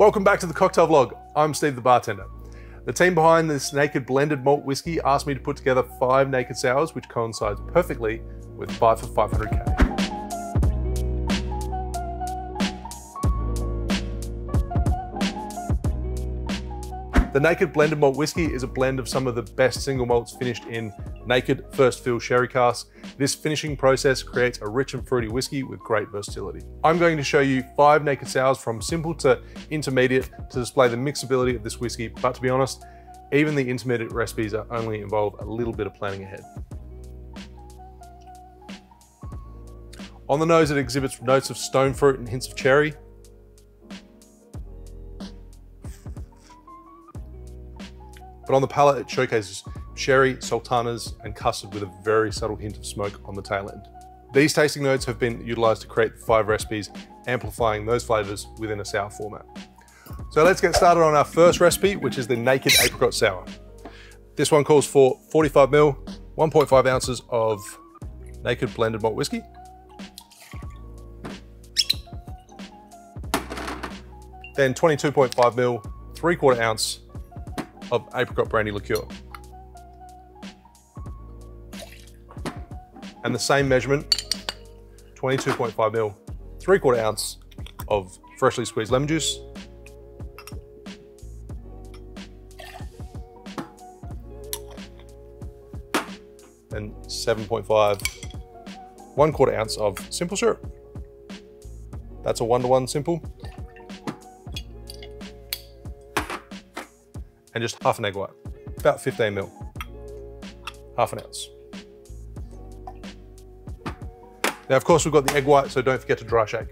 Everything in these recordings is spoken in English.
Welcome back to the cocktail vlog. I'm Steve the bartender. The team behind this naked blended malt whiskey asked me to put together five naked sours, which coincides perfectly with five for 500k. The Naked Blended Malt Whiskey is a blend of some of the best single malts finished in naked first fill sherry casks. This finishing process creates a rich and fruity whiskey with great versatility. I'm going to show you five naked sours from simple to intermediate to display the mixability of this whiskey, but to be honest, even the intermediate recipes only involve a little bit of planning ahead. On the nose, it exhibits notes of stone fruit and hints of cherry, but on the palate it showcases sherry, sultanas, and custard with a very subtle hint of smoke on the tail end. These tasting notes have been utilized to create five recipes, amplifying those flavors within a sour format. So let's get started on our first recipe, which is the Naked Apricot Sour. This one calls for 45 ml, 1.5 ounces of naked blended malt whiskey. Then 22.5 ml, three quarter ounce of apricot brandy liqueur. And the same measurement, 22.5 ml, three quarter ounce of freshly squeezed lemon juice. And 7.5, one quarter ounce of simple syrup. That's a one-to-one -one simple. And just half an egg white, about 15 mil, half an ounce. Now, of course, we've got the egg white, so don't forget to dry shake.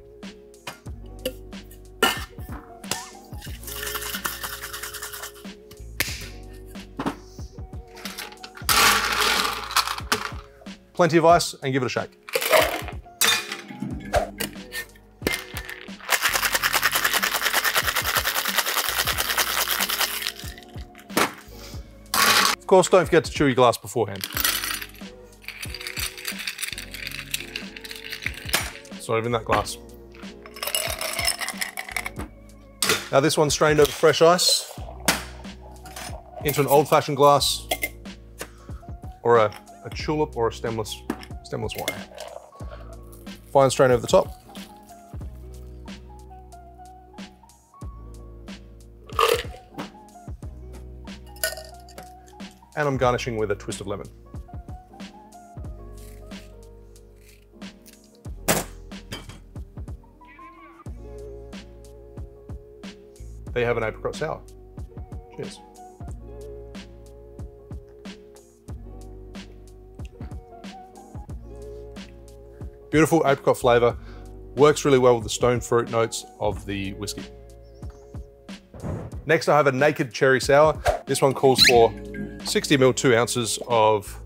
Plenty of ice and give it a shake. Course, don't forget to chew your glass beforehand. It's not that glass. Now this one's strained over fresh ice into an old-fashioned glass or a, a julep or a stemless, stemless wine. Fine strain over the top. And I'm garnishing with a twist of lemon. There you have an apricot sour. Cheers. Beautiful apricot flavour, works really well with the stone fruit notes of the whiskey. Next I have a naked cherry sour. This one calls for 60 ml, two ounces of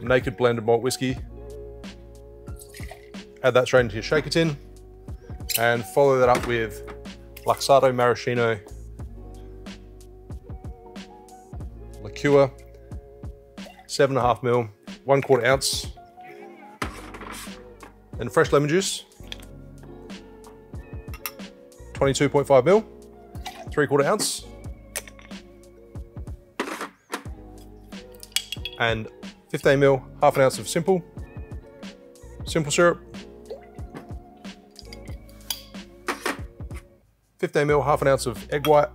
naked blended malt whiskey. Add that straight into your shaker tin and follow that up with Luxardo Maraschino liqueur, seven and a half mil, one quarter ounce, and fresh lemon juice, 22.5 mil, three quarter ounce, and 15 mil, half an ounce of simple, simple syrup, 15 mil, half an ounce of egg white,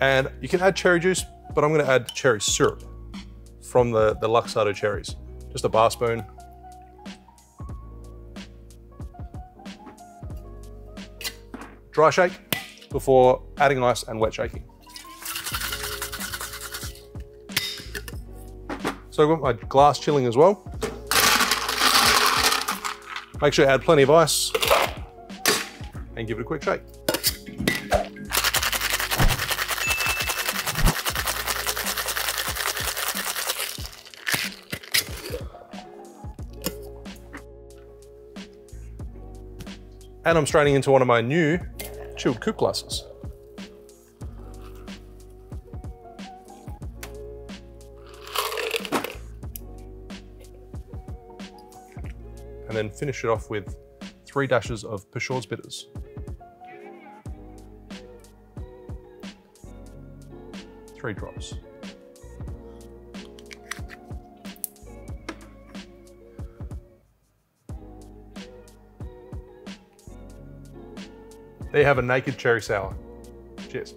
and you can add cherry juice, but I'm gonna add cherry syrup from the, the Luxardo cherries. Just a bar spoon. Dry shake before adding ice and wet shaking. So I've got my glass chilling as well. Make sure you add plenty of ice and give it a quick shake. And I'm straining into one of my new chilled coupe glasses. And then finish it off with three dashes of Peychaud's bitters. Three drops. There you have a naked cherry sour. Cheers.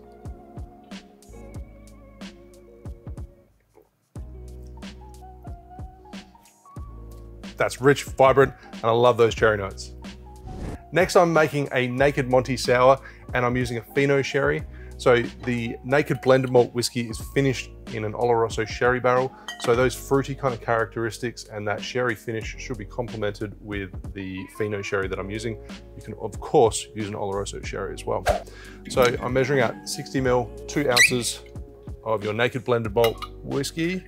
That's rich, vibrant, and I love those cherry notes. Next, I'm making a Naked Monte Sour, and I'm using a Fino sherry. So the Naked Blended Malt Whiskey is finished in an Oloroso sherry barrel. So those fruity kind of characteristics and that sherry finish should be complemented with the Fino sherry that I'm using. You can of course use an Oloroso sherry as well. So I'm measuring out 60 mil, two ounces of your Naked Blended Malt Whiskey.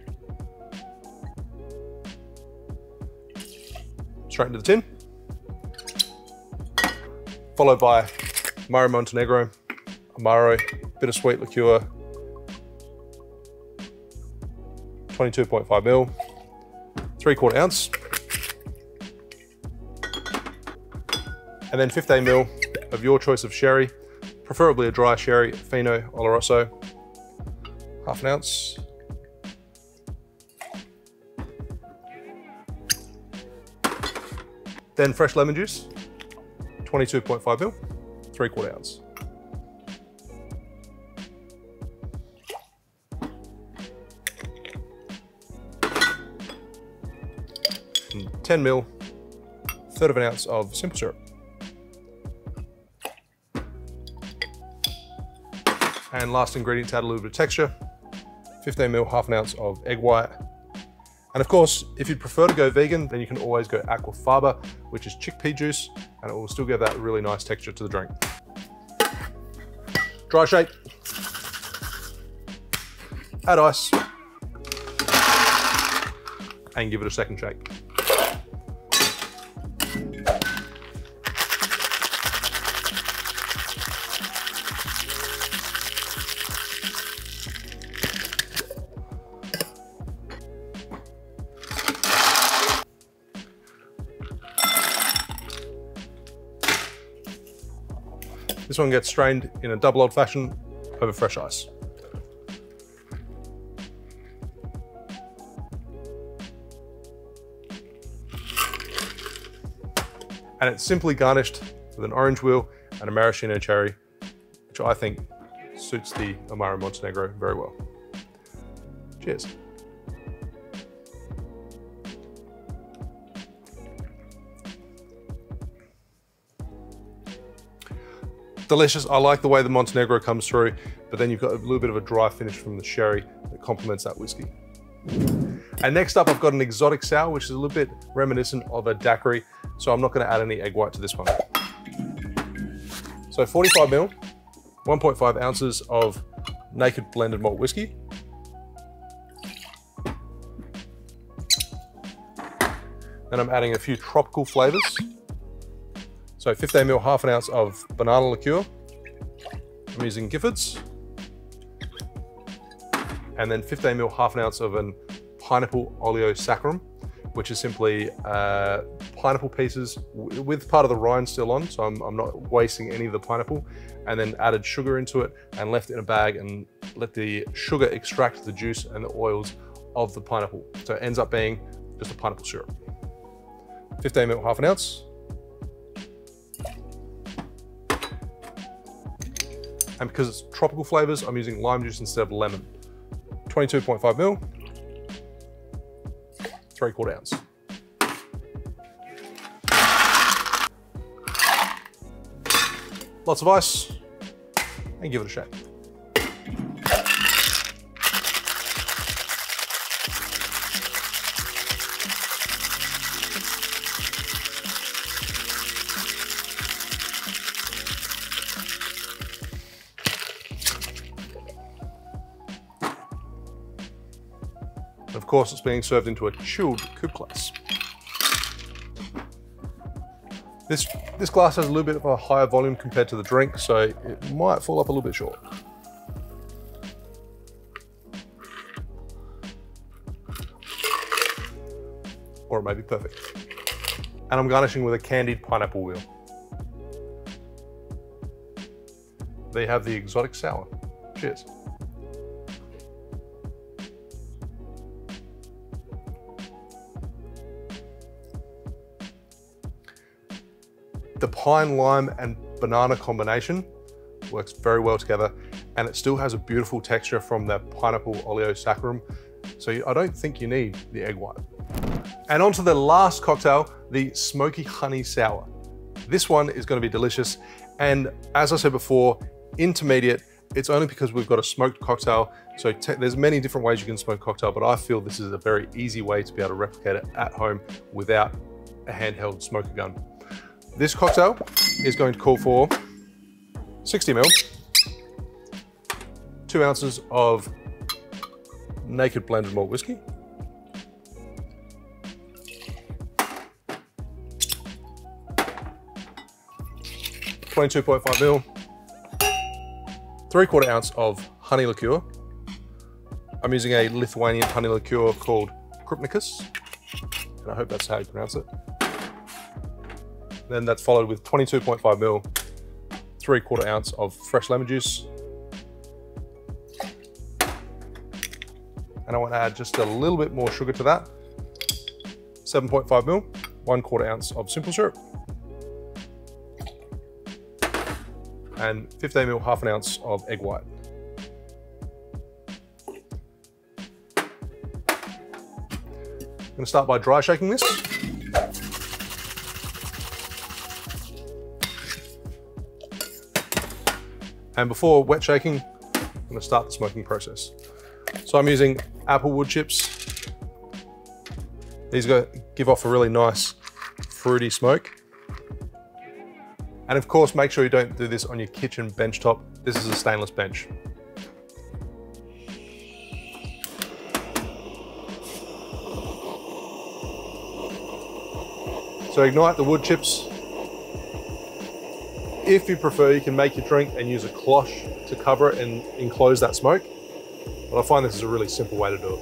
Straight into the tin. Followed by Amaro Montenegro, Amaro bittersweet liqueur, 22.5 mil, three quarter ounce. And then 15 mil of your choice of sherry, preferably a dry sherry, Fino Oloroso, half an ounce. Then fresh lemon juice, 22.5 mil, three quarter ounce. And 10 mil, third of an ounce of simple syrup. And last ingredient to add a little bit of texture, 15 mil, half an ounce of egg white. And of course, if you'd prefer to go vegan, then you can always go aquafaba, which is chickpea juice, and it will still give that really nice texture to the drink. Dry shake. Add ice. And give it a second shake. This one gets strained in a double old fashioned over fresh ice. And it's simply garnished with an orange wheel and a maraschino cherry, which I think suits the Amaro Montenegro very well. Cheers. Delicious. I like the way the Montenegro comes through, but then you've got a little bit of a dry finish from the sherry that complements that whiskey. And next up, I've got an exotic sour, which is a little bit reminiscent of a daiquiri. So I'm not gonna add any egg white to this one. So 45 mil, 1.5 ounces of naked blended malt whiskey. Then I'm adding a few tropical flavors. So 15 ml, half an ounce of banana liqueur. I'm using Giffards. And then 15 ml, half an ounce of an pineapple oleo saccharum, which is simply uh, pineapple pieces with part of the rind still on, so I'm, I'm, not wasting any of the pineapple, and then added sugar into it and left in a bag and let the sugar extract the juice and the oils of the pineapple. So it ends up being just a pineapple syrup. 15 ml, half an ounce. And because it's tropical flavors, I'm using lime juice instead of lemon. 22.5 mil, three quarter ounce. Lots of ice, and give it a shake. course, it's being served into a chilled coupe glass. This, this glass has a little bit of a higher volume compared to the drink, so it might fall up a little bit short. Or it may be perfect. And I'm garnishing with a candied pineapple wheel. They have the exotic sour. Cheers. The pine, lime, and banana combination works very well together and it still has a beautiful texture from the pineapple oleosaccharum. So I don't think you need the egg white. And on to the last cocktail, the smoky honey sour. This one is gonna be delicious. And as I said before, intermediate, it's only because we've got a smoked cocktail. So there's many different ways you can smoke cocktail, but I feel this is a very easy way to be able to replicate it at home without a handheld smoker gun. This cocktail is going to call for 60 ml, two ounces of naked blended malt whiskey, Twenty-two point five mil, three quarter ounce of honey liqueur. I'm using a Lithuanian honey liqueur called Krupnikas, and I hope that's how you pronounce it. Then that's followed with 22.5 mil, three quarter ounce of fresh lemon juice. And I want to add just a little bit more sugar to that. 7.5 mil, one quarter ounce of simple syrup. And 15 mil, half an ounce of egg white. I'm going to start by dry shaking this. And before wet shaking, I'm gonna start the smoking process. So I'm using apple wood chips. These go, give off a really nice fruity smoke. And of course, make sure you don't do this on your kitchen bench top. This is a stainless bench. So ignite the wood chips if you prefer, you can make your drink and use a cloche to cover it and enclose that smoke. But I find this is a really simple way to do it.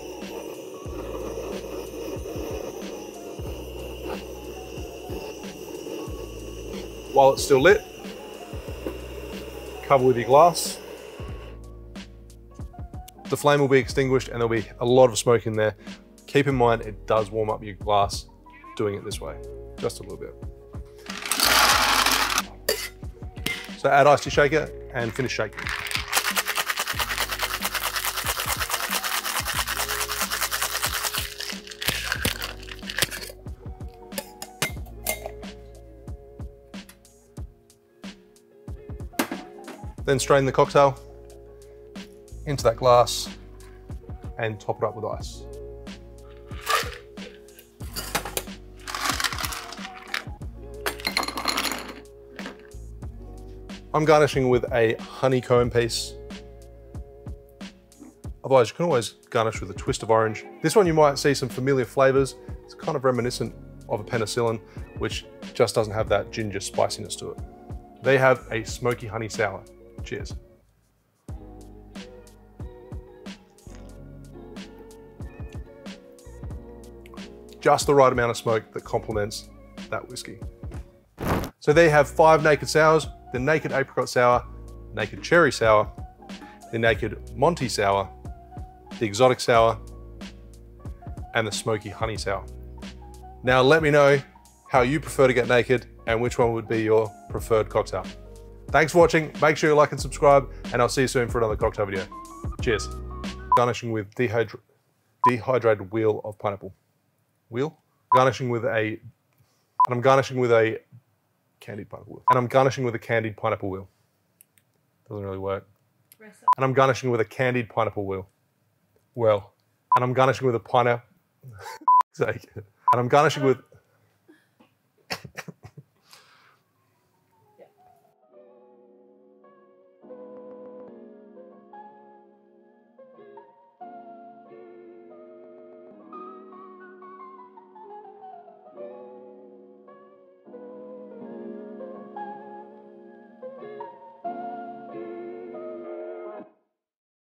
While it's still lit, cover with your glass. The flame will be extinguished and there'll be a lot of smoke in there. Keep in mind, it does warm up your glass doing it this way, just a little bit. So add ice to your shaker and finish shaking. Then strain the cocktail into that glass and top it up with ice. I'm garnishing with a honeycomb piece. Otherwise, you can always garnish with a twist of orange. This one you might see some familiar flavors. It's kind of reminiscent of a penicillin, which just doesn't have that ginger spiciness to it. They have a smoky honey sour. Cheers. Just the right amount of smoke that complements that whiskey. So they have five naked sours, the Naked Apricot Sour, Naked Cherry Sour, the Naked Monte Sour, the Exotic Sour, and the Smoky Honey Sour. Now let me know how you prefer to get naked and which one would be your preferred cocktail. Thanks for watching, make sure you like and subscribe, and I'll see you soon for another cocktail video. Cheers. Garnishing with dehydra dehydrated wheel of pineapple. Wheel? Garnishing with a, and I'm garnishing with a candied pineapple wheel. And I'm garnishing with a candied pineapple wheel. Doesn't really work. And I'm garnishing with a candied pineapple wheel. Well, and I'm garnishing with a pineapple. and I'm garnishing with